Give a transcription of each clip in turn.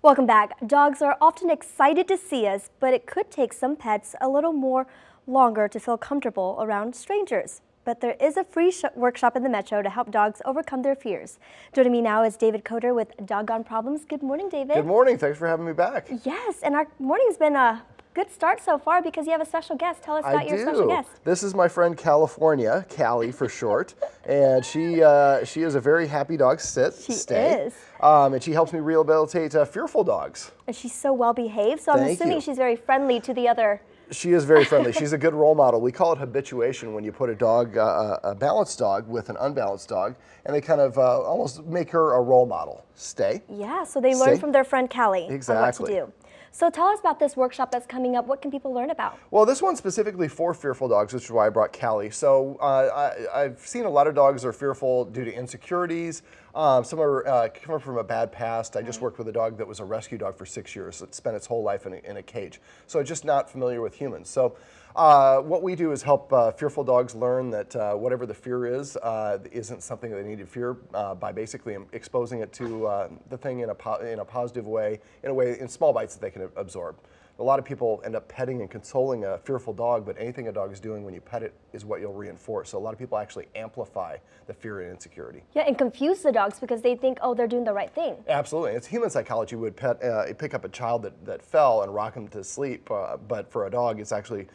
Welcome back. Dogs are often excited to see us, but it could take some pets a little more longer to feel comfortable around strangers. But there is a free workshop in the Metro to help dogs overcome their fears. Joining me now is David Codr with Dog Gone Problems. Good morning, David. Good morning. Thanks for having me back. Yes, and our morning's been a good start so far because you have a special guest. Tell us about I your do. special guest. This is my friend California, Callie for short, and she uh, she is a very happy dog. Sit, she stay. is. Um, and she helps me rehabilitate uh, fearful dogs. And she's so well behaved, so I'm assuming you. she's very friendly to the other. She is very friendly. She's a good role model. We call it habituation when you put a dog, uh, a balanced dog, with an unbalanced dog, and they kind of uh, almost make her a role model. Stay. Yeah, so they learn Stay. from their friend Callie Exactly. on what to do. So tell us about this workshop that's coming up. What can people learn about? Well, this one's specifically for fearful dogs, which is why I brought Callie. So uh, I, have seen a lot of dogs are fearful due to insecurities. Um, some are uh, coming from a bad past. I just worked with a dog that was a rescue dog for six years. It spent its whole life in a, in a cage. So just not familiar with humans. So uh, what we do is help uh, fearful dogs learn that uh, whatever the fear is, uh, isn't something they need to fear uh, by basically exposing it to uh, the thing in a, in a positive way, in a way, in small bites that they can absorb. A lot of people end up petting and consoling a fearful dog, but anything a dog is doing when you pet it is what you'll reinforce. So a lot of people actually amplify the fear and insecurity. Yeah, and confuse the dogs because they think, oh, they're doing the right thing. Absolutely. It's human psychology We would pet, uh, pick up a child that, that fell and rock them to sleep, uh, but for a dog, it's actually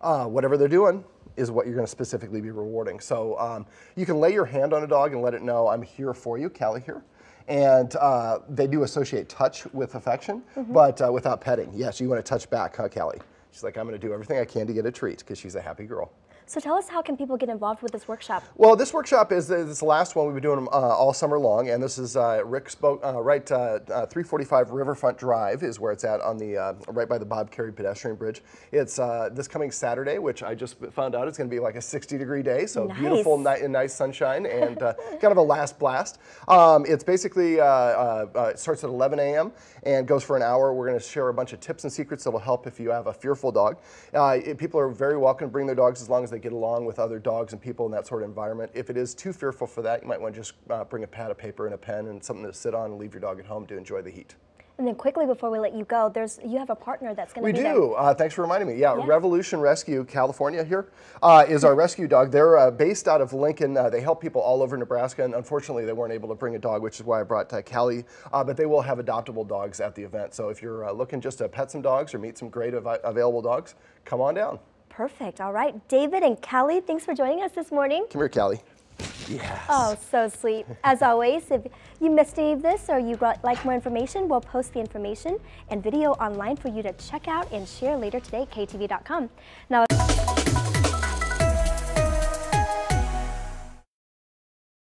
uh, whatever they're doing is what you're going to specifically be rewarding. So um, you can lay your hand on a dog and let it know, I'm here for you, Callie here. And uh, they do associate touch with affection, mm-hmm. but uh, without petting. Yes, you want to touch back, huh, Callie? She's like, I'm going to do everything I can to get a treat because she's a happy girl. So tell us how can people get involved with this workshop? Well, this workshop is, is the last one we've been doing uh, all summer long, and this is uh, Rick spoke uh, right uh, uh, 345 Riverfront Drive is where it's at on the uh, right by the Bob Kerrey pedestrian bridge. It's this coming Saturday, which I just found out it's going to be like a 60 degree day, so nice. beautiful night and nice sunshine and kind of a last blast. Um, it's basically it starts at 11 a.m. and goes for an hour. We're going to share a bunch of tips and secrets that will help if you have a fearful dog. People are very welcome to bring their dogs as long as they get along with other dogs and people in that sort of environment. If it is too fearful for that, you might want to just uh, bring a pad of paper and a pen and something to sit on and leave your dog at home to enjoy the heat. And then quickly before we let you go, there's you have a partner that's going to be do. We. Uh, thanks for reminding me. Yeah, yeah, Revolution Rescue California here uh, is our rescue dog. They're uh, based out of Lincoln. Uh, they help people all over Nebraska, and unfortunately, they weren't able to bring a dog, which is why I brought uh, Callie. Uh, but they will have adoptable dogs at the event. So if you're looking just to pet some dogs or meet some great av available dogs, come on down. Perfect. All right. David and Callie, thanks for joining us this morning. Come here, Callie. Yes. Oh, so sweet. As always, if you missed any of this or you would like more information, we'll post the information and video online for you to check out and share later today at ketv.com. Now,